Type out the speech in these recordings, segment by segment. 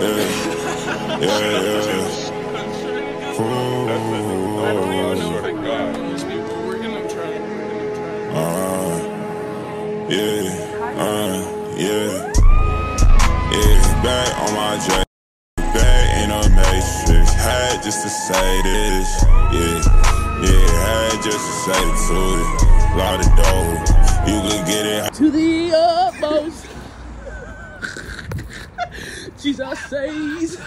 yeah, yeah, yeah. Uh, yeah, uh, yeah. Yeah, back on my J. Back in a matrix. Had just to say this. Yeah, yeah, had just to say the truth. Lot of dough. You could get it. to the utmost. Jesus says.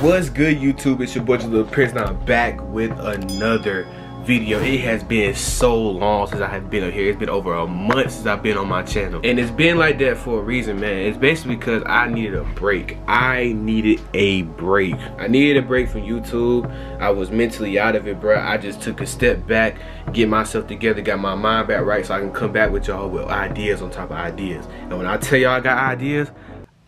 What's good, YouTube? It's your boy, Little Prince. Now I'm back with another video. It has been so long since I have been up here. It's been over a month since I've been on my channel. And it's been like that for a reason, man. It's basically because I needed a break. I needed a break. I needed a break from YouTube. I was mentally out of it, bro. I just took a step back, get myself together, got my mind back right so I can come back with y'all with ideas on top of ideas. And when I tell y'all I got ideas,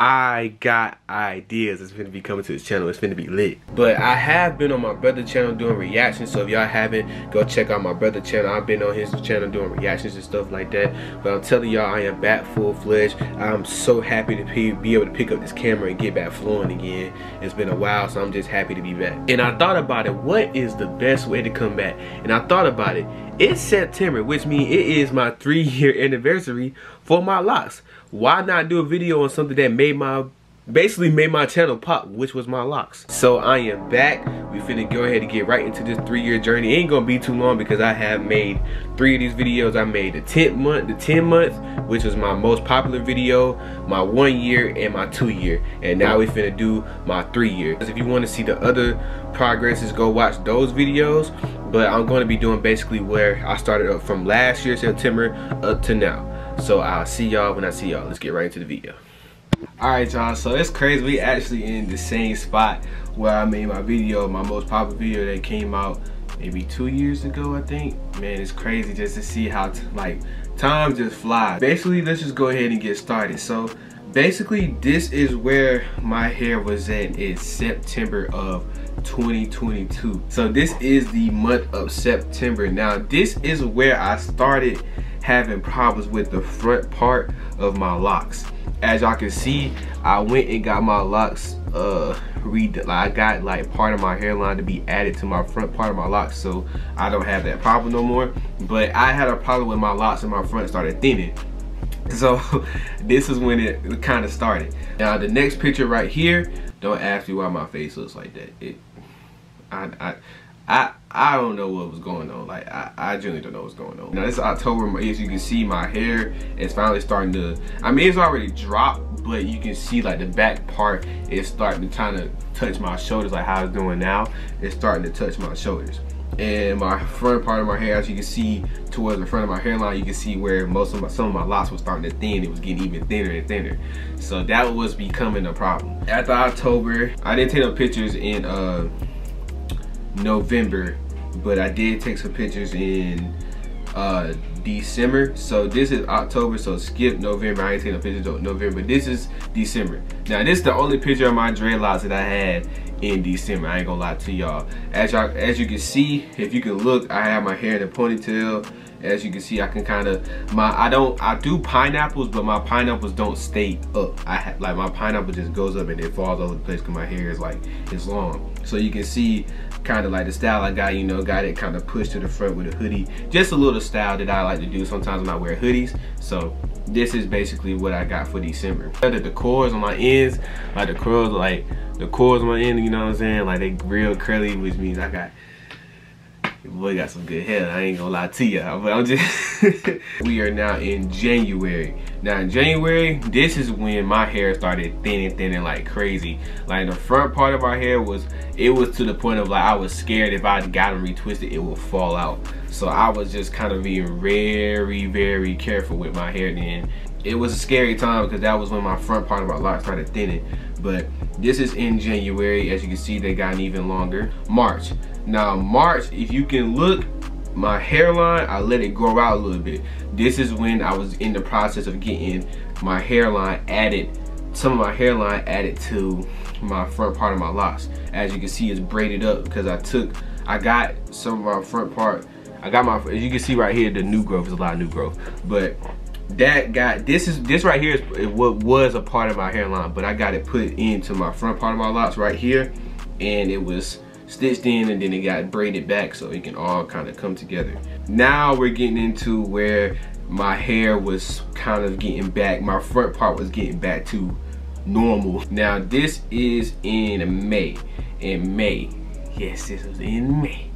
I got ideas. It's gonna be coming to this channel. It's gonna be lit. But I have been on my brother channel doing reactions. So if y'all haven't, go check out my brother channel. I've been on his channel doing reactions and stuff like that. But I'm telling y'all, I am back full fledged. I'm so happy to be, be able to pick up this camera and get back flowing again. It's been a while, so I'm just happy to be back. And I thought about it. What is the best way to come back? And I thought about it. It's September, which means it is my three year anniversary for my locks. Why not do a video on something that made my basically made my channel pop, which was my locks. So I am back. We finna go ahead and get right into this three-year journey. It ain't gonna be too long because I have made three of these videos. I made the 10th month, the 10 month, which was my most popular video, my one year, and my two year. And now we finna do my three year. If you wanna see the other progresses, go watch those videos. But I'm gonna be doing basically where I started up from last year, September, up to now. So I'll see y'all when I see y'all. Let's get right into the video. Alright y'all, so it's crazy. We actually in the same spot where I made my video, my most popular video that came out maybe two years ago, I think. Man, it's crazy just to see how, like, time just flies. Basically, let's just go ahead and get started. So, basically, this is where my hair was at in September of 2022. So, this is the month of September. Now, this is where I started having problems with the front part of my locks. As y'all can see i went and got my locks uh read like i got like part of my hairline to be added to my front part of my locks so i don't have that problem no more. But i had a problem with my locks and my front started thinning. So this is when it kind of started. Now the next picture right here don't ask me why my face looks like that. It i i I I don't know what was going on. Like I, I genuinely don't know what's going on. Now this October, as you can see, my hair is finally starting to. I mean, it's already dropped, but you can see like the back part is starting to kind of touch my shoulders, like how it's doing now. It's starting to touch my shoulders. And my front part of my hair, as you can see towards the front of my hairline, you can see where most of my some of my locks was starting to thin. It was getting even thinner and thinner. So that was becoming a problem. After October, I didn't take no pictures in. uh November, but I did take some pictures in uh, December. So this is October, so skip November. I ain't taking no pictures of November. This is December. Now this is the only picture of my dreadlocks that I had in December. I ain't gonna lie to y'all. As y'all, as you can see, if you can look, I have my hair in a ponytail. As you can see, I can kind of my I don't I do pineapples, but my pineapples don't stay up. I have like my pineapple just goes up and it falls all over the place because my hair is like it's long. So you can see kind of like the style I got, you know, got it kind of pushed to the front with a hoodie. Just a little style that I like to do sometimes when I wear hoodies. So this is basically what I got for December. The cords on my ends, like the curls, like the cords on my end, you know what I'm saying? Like they real curly, which means I got boy got some good hair. I ain't gonna lie to you, but I'm just. we are now in January. Now in January, this is when my hair started thinning, thinning like crazy. Like the front part of our hair was, it was to the point of like I was scared if I got them retwisted, it would fall out. So I was just kind of being very, very careful with my hair then. It was a scary time because that was when my front part of my lock started thinning. But this is in January. As you can see, they gotten even longer. March. Now March, if you can look, my hairline, I let it grow out a little bit. This is when I was in the process of getting my hairline added, some of my hairline added to my front part of my locks. As you can see, it's braided up because I took, I got some of my front part, I got my, as you can see right here, the new growth is a lot of new growth. But that got this is this right here is what was a part of my hairline but i got it put into my front part of my locks right here and it was stitched in and then it got braided back so it can all kind of come together. Now we're getting into where my hair was kind of getting back my front part was getting back to normal. Now this is in may in may. Yes this was in may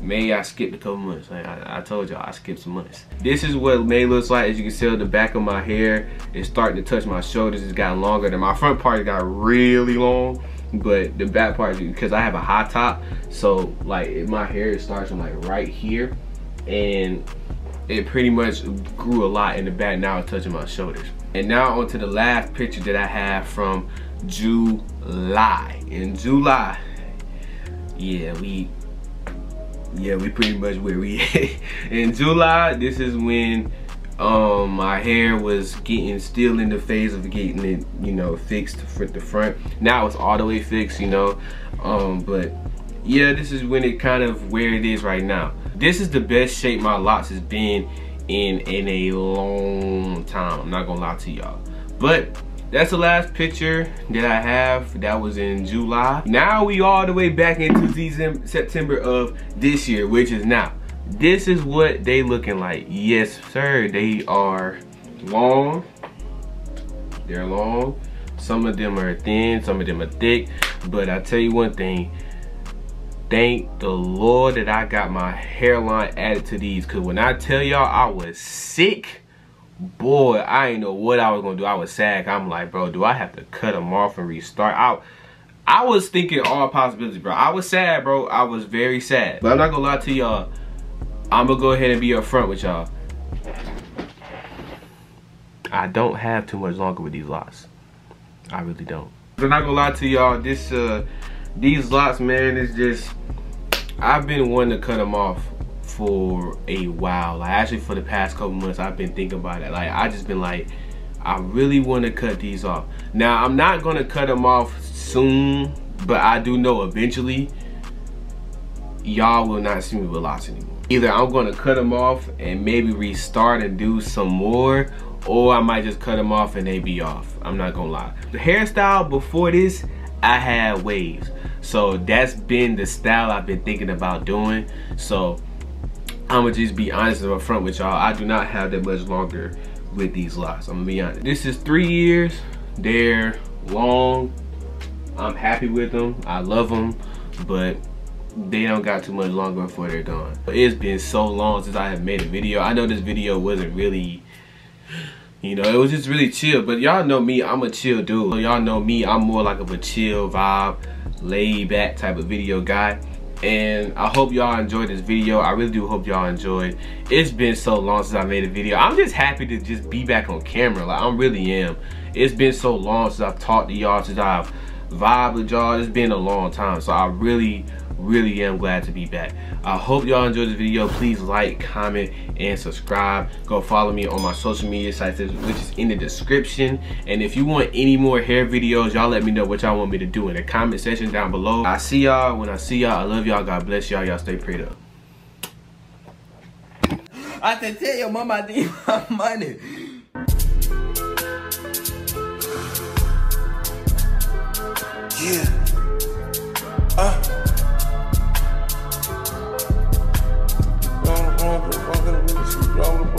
May I skipped a couple months. Like I, I told y'all I skipped some months. This is what May looks like. As you can see, the back of my hair is starting to touch my shoulders. It's gotten longer. Than my front part got really long, but the back part because I have a high top, so like my hair starts from like right here, and it pretty much grew a lot in the back. Now it's touching my shoulders. And now onto the last picture that I have from July. In July, yeah, we yeah, we pretty much where we in July. This is when um my hair was getting still in the phase of getting it, you know, fixed for the front. Now it's all the way fixed, you know. Um, but yeah, this is when it kind of where it is right now. This is the best shape my locks has been in in a long time. I'm not gonna lie to y'all. But that's the last picture that I have. That was in July. Now we all the way back into December, September of this year, which is now. This is what they looking like. Yes, sir. They are long. They're long. Some of them are thin, some of them are thick. But I tell you one thing, thank the Lord that I got my hairline added to these. Cause when I tell y'all I was sick, boy, I ain't know what I was gonna do. I was sad. I'm like, bro, do I have to cut them off and restart? I, I was thinking all possibilities, bro. I was sad, bro. I was very sad. But I'm not gonna lie to y'all. I'm gonna go ahead and be upfront with y'all. I don't have too much longer with these locks. I really don't. I'm not gonna lie to y'all. This, uh, these locks, man, is just. I've been wanting to cut them off for a while. Like actually for the past couple months, I've been thinking about it. Like I just been like, I really want to cut these off. Now I'm not gonna cut them off soon, but I do know eventually y'all will not see me with locks anymore. Either I'm gonna cut them off and maybe restart and do some more, or I might just cut them off and they be off. I'm not gonna lie. The hairstyle before this, I had waves. So that's been the style I've been thinking about doing. So I'm gonna just be honest and upfront with y'all. I do not have that much longer with these locks. I'm gonna be honest. This is three years. They're long. I'm happy with them. I love them, but they don't got too much longer before they're gone. It's been so long since I have made a video. I know this video wasn't really, you know, it was just really chill. But y'all know me, I'm a chill dude. Y'all know me, I'm more like of a chill vibe, laid back type of video guy and I hope y'all enjoyed this video. I really do hope y'all enjoyed. It's been so long since I made a video. I'm just happy to just be back on camera. Like, I'm really am. It's been so long since I've talked to y'all, since I've vibed with y'all. It's been a long time. So I really, really am glad to be back. I hope y'all enjoyed this video. Please like, comment, and subscribe. Go follow me on my social media sites, which is in the description. And if you want any more hair videos, y'all let me know what y'all want me to do in the comment section down below. I see y'all. When I see y'all, I love y'all. God bless y'all. Y'all stay prayed up. I can tell your mama I need my money. Yeah. Uh.